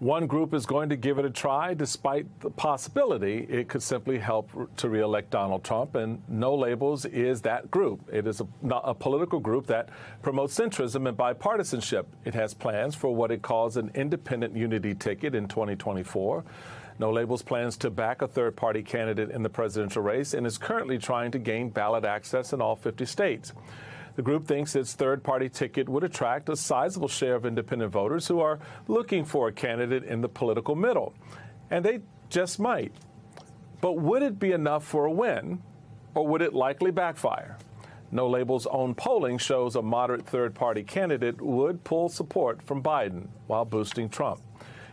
One group is going to give it a try, despite the possibility it could simply help to reelect Donald Trump. And No Labels is that group. It is a, a, political group that promotes centrism and bipartisanship. It has plans for what it calls an independent unity ticket in 2024. No Labels plans to back a third party candidate in the presidential race and is currently trying to gain ballot access in all 50 states. The group thinks its third party ticket would attract a sizable share of independent voters who are looking for a candidate in the political middle. And they just might. But would it be enough for a win, or would it likely backfire? No Label's own polling shows a moderate third party candidate would pull support from Biden while boosting Trump.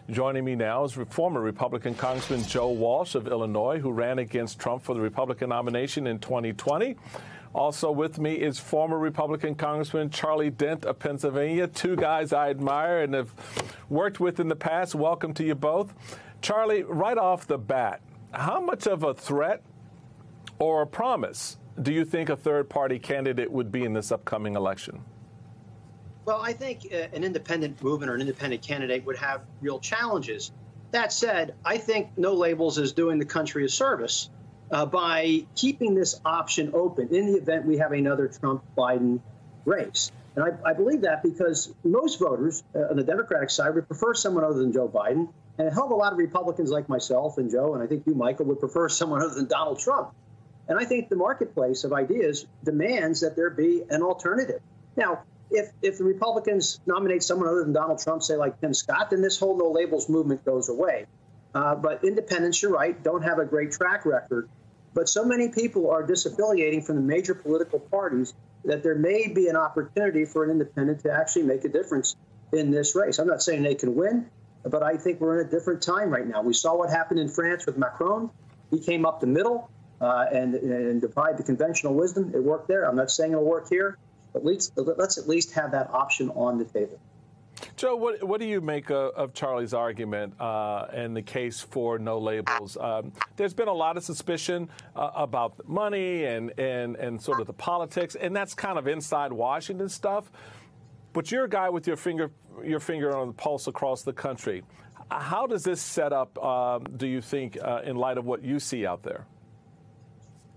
Joining me now is former Republican Congressman Joe Walsh of Illinois, who ran against Trump for the Republican nomination in 2020. Also with me is former Republican Congressman Charlie Dent of Pennsylvania, two guys I admire and have worked with in the past. Welcome to you both. Charlie, right off the bat, how much of a threat or a promise do you think a third party candidate would be in this upcoming election? Well, I think uh, an independent movement or an independent candidate would have real challenges. That said, I think No Labels is doing the country a service uh, by keeping this option open in the event we have another Trump Biden race. And I, I, believe that because most voters uh, on the Democratic side would prefer someone other than Joe Biden. And a hell of a lot of Republicans like myself and Joe, and I think you, Michael, would prefer someone other than Donald Trump. And I think the marketplace of ideas demands that there be an alternative. Now, if, if the Republicans nominate someone other than Donald Trump, say like Tim Scott, then this whole no labels movement goes away. Uh, but independents, you're right, don't have a great track record. But so many people are disaffiliating from the major political parties that there may be an opportunity for an independent to actually make a difference in this race. I'm not saying they can win, but I think we're in a different time right now. We saw what happened in France with Macron. He came up the middle uh, and, and defied the conventional wisdom. It worked there. I'm not saying it'll work here, but let's, let's at least have that option on the table. Joe, what, what do you make of, of Charlie's argument uh, and the case for no labels? Um, there's been a lot of suspicion uh, about the money and, and, and sort of the politics, and that's kind of inside Washington stuff. But you're a guy with your finger your finger on the pulse across the country. How does this set up, um, do you think, uh, in light of what you see out there?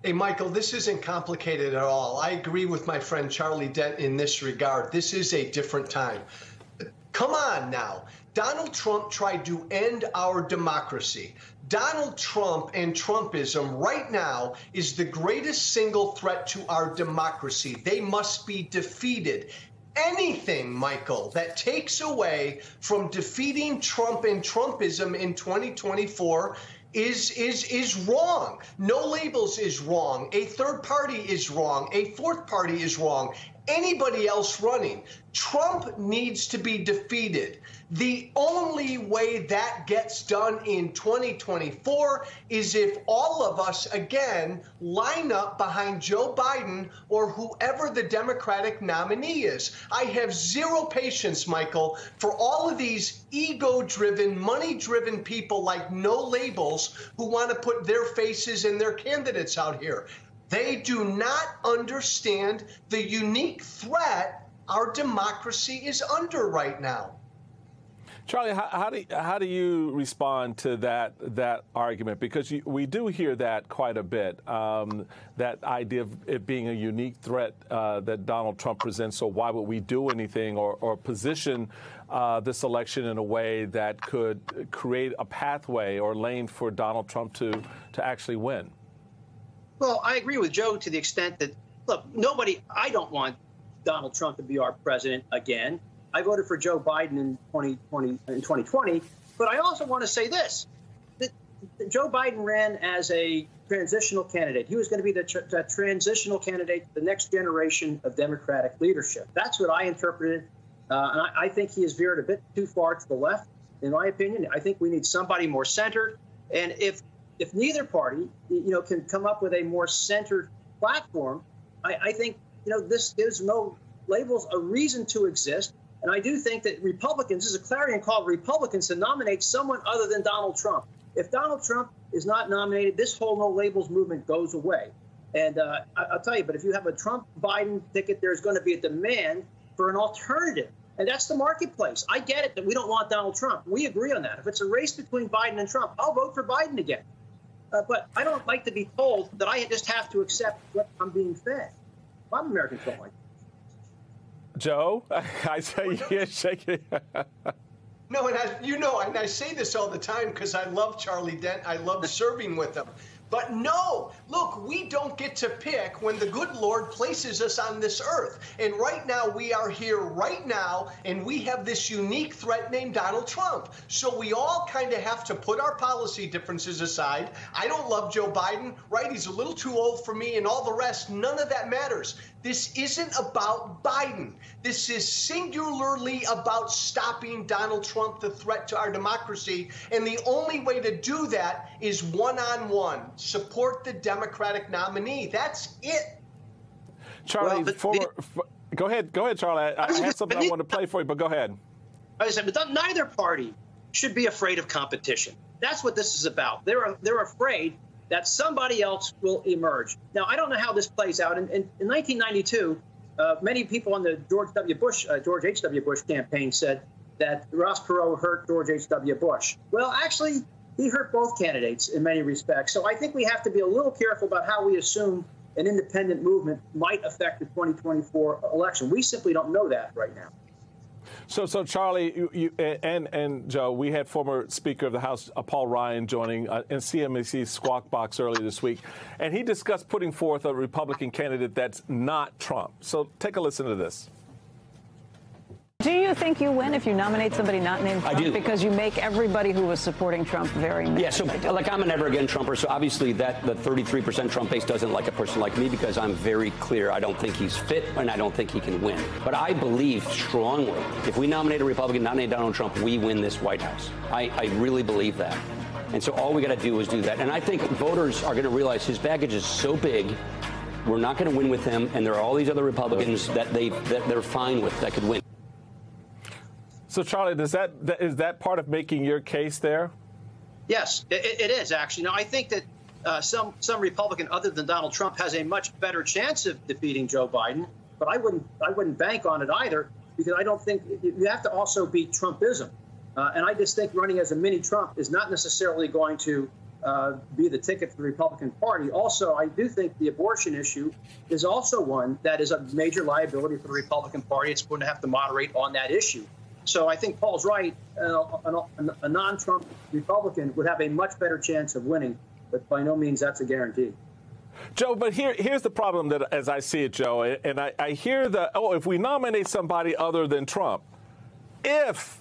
Hey, Michael, this isn't complicated at all. I agree with my friend Charlie Dent in this regard. This is a different time. Come on now. Donald Trump tried to end our democracy. Donald Trump and Trumpism right now is the greatest single threat to our democracy. They must be defeated. Anything, Michael, that takes away from defeating Trump and Trumpism in 2024 is is is wrong. No labels is wrong. A third party is wrong. A fourth party is wrong anybody else running. Trump needs to be defeated. The only way that gets done in 2024 is if all of us, again, line up behind Joe Biden or whoever the Democratic nominee is. I have zero patience, Michael, for all of these ego driven, money driven people like no labels who want to put their faces and their candidates out here. They do not understand the unique threat our democracy is under right now. Charlie, how, how, do, how do you respond to that that argument? Because you, we do hear that quite a bit. Um, that idea of it being a unique threat uh, that Donald Trump presents. So why would we do anything or, or position uh, this election in a way that could create a pathway or lane for Donald Trump to to actually win? Well, I agree with Joe to the extent that, look, nobody, I don't want Donald Trump to be our president again. I voted for Joe Biden in 2020, in 2020, but I also want to say this that Joe Biden ran as a transitional candidate. He was going to be the, tr- the transitional candidate the next generation of Democratic leadership. That's what I interpreted. Uh, and I, I think he has veered a bit too far to the left, in my opinion. I think we need somebody more centered. And if if neither party, you know, can come up with a more centered platform, I, I think you know this gives no labels a reason to exist. And I do think that Republicans, this is a clarion call, Republicans to nominate someone other than Donald Trump. If Donald Trump is not nominated, this whole no labels movement goes away. And uh, I, will tell you, but if you have a Trump Biden ticket, there's going to be a demand for an alternative. And that's the marketplace. I get it that we don't want Donald Trump. We agree on that. If it's a race between Biden and Trump, I'll vote for Biden again. Uh, but I don't like to be told that I just have to accept what I'm being fed. Of Americans don't like Joe, I say you're shaking. no, and I, you know, and I say this all the time because I love Charlie Dent. I love serving with him. But no, look, we don't get to pick when the good Lord places us on this earth. And right now, we are here right now, and we have this unique threat named Donald Trump. So we all kind of have to put our policy differences aside. I don't love Joe Biden, right? He's a little too old for me, and all the rest. None of that matters. This isn't about Biden. This is singularly about stopping Donald Trump, the threat to our democracy. And the only way to do that is one on one. Support the Democratic nominee. That's it. Charlie, well, former, the, go ahead. Go ahead, Charlie. I, I had something I want to play for you, but go ahead. I said, but neither party should be afraid of competition. That's what this is about. They're, they're afraid that somebody else will emerge. Now, I don't know how this plays out. In, in, in 1992, uh, many people on the George W. Bush, uh, George H.W. Bush campaign said that Ross Perot hurt George H.W. Bush. Well, actually, he hurt both candidates in many respects. So I think we have to be a little careful about how we assume an independent movement might affect the 2024 election. We simply don't know that right now. So, so Charlie you, you, and and Joe, we had former Speaker of the House uh, Paul Ryan joining uh, in CNBC's Squawk Box earlier this week, and he discussed putting forth a Republican candidate that's not Trump. So, take a listen to this. Do you think you win if you nominate somebody not named Trump? I do. Because you make everybody who was supporting Trump very mad. Yeah, so like I'm a never again Trumper, so obviously that the 33% Trump base doesn't like a person like me because I'm very clear. I don't think he's fit and I don't think he can win. But I believe strongly if we nominate a Republican, not nominate Donald Trump, we win this White House. I, I really believe that. And so all we got to do is do that. And I think voters are going to realize his baggage is so big we're not going to win with him, and there are all these other Republicans that they that they're fine with that could win. So, Charlie, does that is that part of making your case there? Yes, it, it is actually. Now, I think that uh, some some Republican other than Donald Trump has a much better chance of defeating Joe Biden, but I wouldn't I wouldn't bank on it either because I don't think you have to also beat Trumpism, uh, and I just think running as a mini Trump is not necessarily going to uh, be the ticket for the Republican Party. Also, I do think the abortion issue is also one that is a major liability for the Republican Party. It's going to have to moderate on that issue. So I think Paul's right. Uh, a, a non-Trump Republican would have a much better chance of winning, but by no means that's a guarantee. Joe, but here, here's the problem that, as I see it, Joe, and I, I hear the, oh, if we nominate somebody other than Trump, if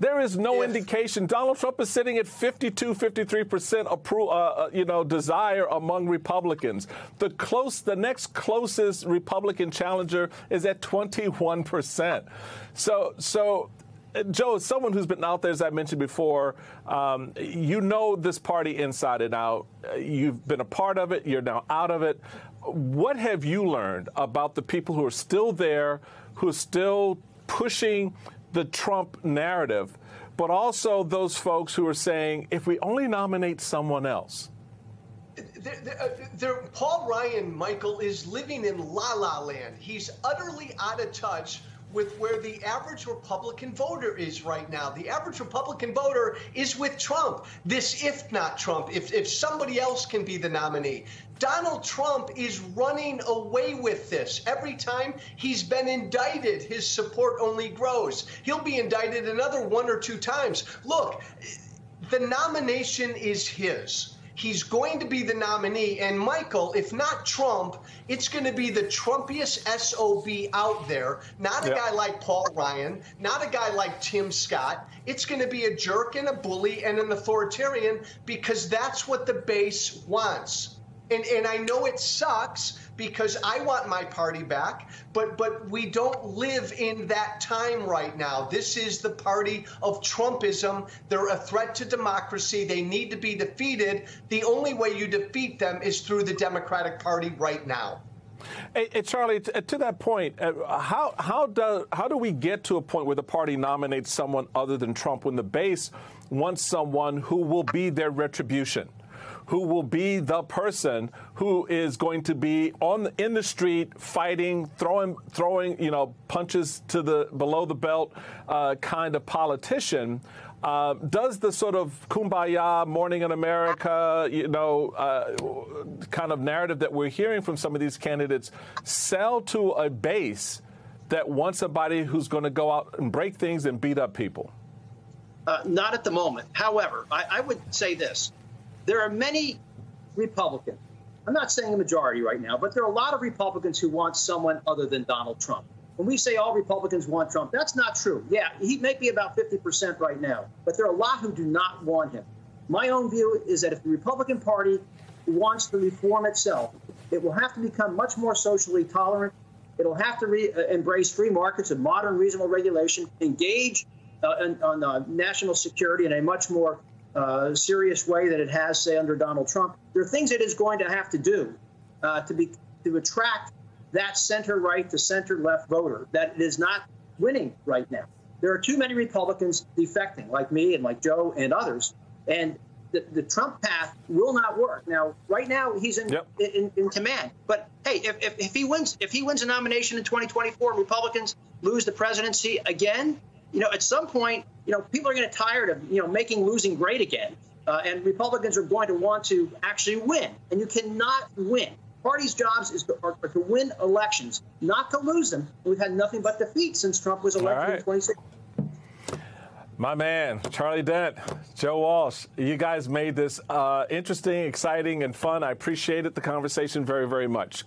there is no if. indication. Donald Trump is sitting at 52, 53 percent appro- uh, uh, you know, desire among Republicans. The close, the next closest Republican challenger is at 21 percent. So, so Joe, someone who's been out there, as I mentioned before, um, you know this party inside and out. You've been a part of it. You're now out of it. What have you learned about the people who are still there, who are still pushing the Trump narrative, but also those folks who are saying, if we only nominate someone else? They're, Paul Ryan, Michael, is living in la la land. He's utterly out of touch with where the average Republican voter is right now. The average Republican voter is with Trump. This, if not Trump, if, if somebody else can be the nominee. Donald Trump is running away with this. Every time he's been indicted, his support only grows. He'll be indicted another one or two times. Look, the nomination is his. He's going to be the nominee. And Michael, if not Trump, it's going to be the Trumpiest SOB out there. Not a yep. guy like Paul Ryan, not a guy like Tim Scott. It's going to be a jerk and a bully and an authoritarian because that's what the base wants. And, and I know it sucks because I want my party back, but but we don't live in that time right now. This is the party of Trumpism. They're a threat to democracy. They need to be defeated. The only way you defeat them is through the Democratic Party right now. Hey, Charlie, to, to that point, uh, how how do how do we get to a point where the party nominates someone other than Trump when the base wants someone who will be their retribution? Who will be the person who is going to be on in the street fighting, throwing, throwing, you know, punches to the below the belt uh, kind of politician. Uh, does the sort of kumbaya, morning in America, you know, uh, kind of narrative that we're hearing from some of these candidates sell to a base that wants somebody who's going to go out and break things and beat up people? Uh, not at the moment. However, I, I would say this there are many Republicans. I'm not saying a majority right now, but there are a lot of Republicans who want someone other than Donald Trump. When we say all Republicans want Trump, that's not true. Yeah, he may be about 50% right now, but there are a lot who do not want him. My own view is that if the Republican Party wants to reform itself, it will have to become much more socially tolerant. It'll have to re- uh, embrace free markets and modern, reasonable regulation, engage uh, on, on uh, national security in a much more uh, serious way that it has, say, under Donald Trump. There are things it is going to have to do uh, to be to attract that center right to center left voter that is not winning right now. There are too many Republicans defecting, like me and like Joe and others, and the, the Trump path will not work. Now, right now, he's in yep. in, in, command. But hey, if, if, if he wins if he wins a nomination in 2024, Republicans lose the presidency again. You know, at some point, you know, people are going to tired of you know making losing great again, uh, and Republicans are going to want to actually win. And you cannot win party's jobs is to, are, are to win elections, not to lose them. We've had nothing but defeat since Trump was elected right. in 2016. My man, Charlie Dent, Joe Walsh, you guys made this uh, interesting, exciting, and fun. I appreciated the conversation very, very much.